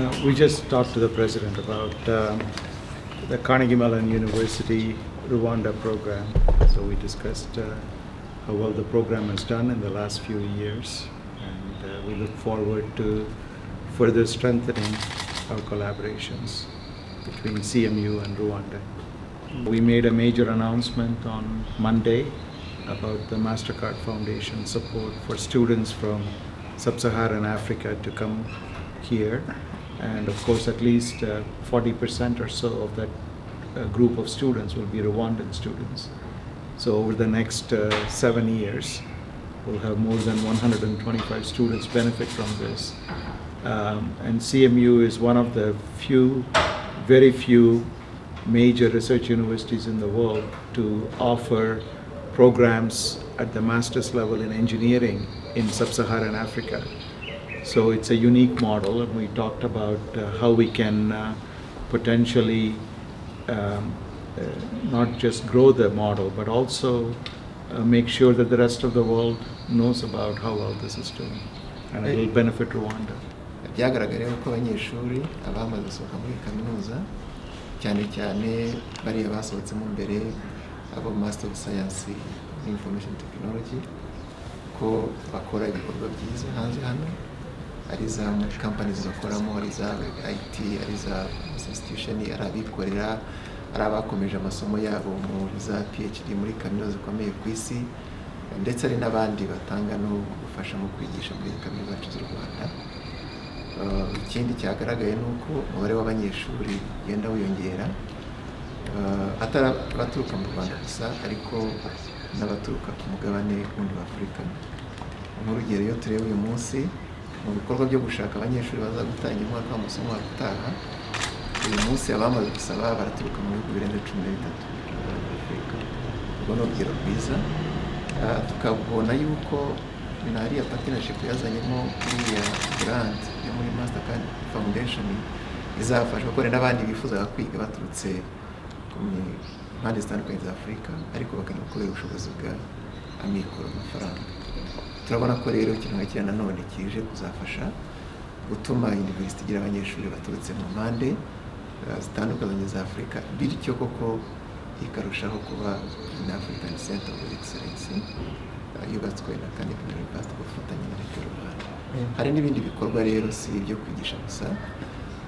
Uh, we just talked to the president about um, the Carnegie Mellon University Rwanda program. So we discussed uh, how well the program has done in the last few years, and uh, we look forward to further strengthening our collaborations between CMU and Rwanda. We made a major announcement on Monday about the MasterCard Foundation support for students from sub-Saharan Africa to come here. And of course, at least uh, 40% or so of that uh, group of students will be Rwandan students. So over the next uh, seven years, we'll have more than 125 students benefit from this. Um, and CMU is one of the few, very few major research universities in the world to offer programs at the master's level in engineering in sub-Saharan Africa. So it's a unique model, and we talked about uh, how we can uh, potentially um, uh, not just grow the model, but also uh, make sure that the rest of the world knows about how well this is doing, and it will benefit Rwanda. byagaragaye ko abanyeshuri abamaze gusohoka muri kaminuza cyane cyane bariya basohotsemo mbere abo master of science in information technology ko bakora ibikorwa byiza hanze hano ari za companies bakoramo ari za IT ari za institution ari abikorera ari abakomeje amasomo yabo muri za PhD muri kaminuza zikomeye ku isi ndetse hari n'abandi batanga no gufasha mu kwigisha muri kaminuza zacu z'u Rwanda. Uh, ikindi cyagaragaye ni uko umubare w'abanyeshuri ugenda wiyongera Uh, atari abaturuka mu rwanda gusa ariko n'abaturuka ku mugabane wundi wa afurika. Nk'urugero iyo tureba uyu munsi mu bikorwa byo gushaka abanyeshuri baza gutangira umwaka w'amasomo utaha uyu munsi abamaze gusaba baraturuka mu bihugu birenze cumi na bitatu. Urwo ni urugero rwiza. Uh, tukabona yuko na hariya partnership yazanyemo iriya grant yo muri mastercard foundation izafasha kuko hari n'abandi bifuzaga kwiga baturutse ku mpande zitandukanye za afurika ariko bakajya kubera ubushobozi bwa amikoro amafaranga. Turabona ko rero ikintu kiriya nanone kije kuzafasha gutuma university igira abanyeshuri baturutse mu mpande uh, zitandukanye za afurika bityo koko ikarushaho kuba in african center of excellence uh, yubatswe na kandi university ku bufatanye na leta y'u rwanda. Hari n'ibindi bikorwa rero si ibyo kwigisha gusa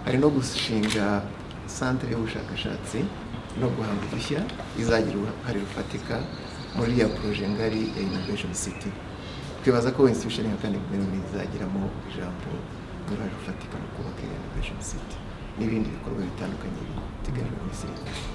hari no gushinga centre y'ubushakashatsi no guhanga udushya izagira uruhare rufatika muri ya proje ngari ya innovation city. Twibaza ko institution nka kandi guverinoma izagiramo ijambo n'uruhare rufatika mu kubaka innovation city n'ibindi bikorwa bitandukanye biteganyijwe muri serivisi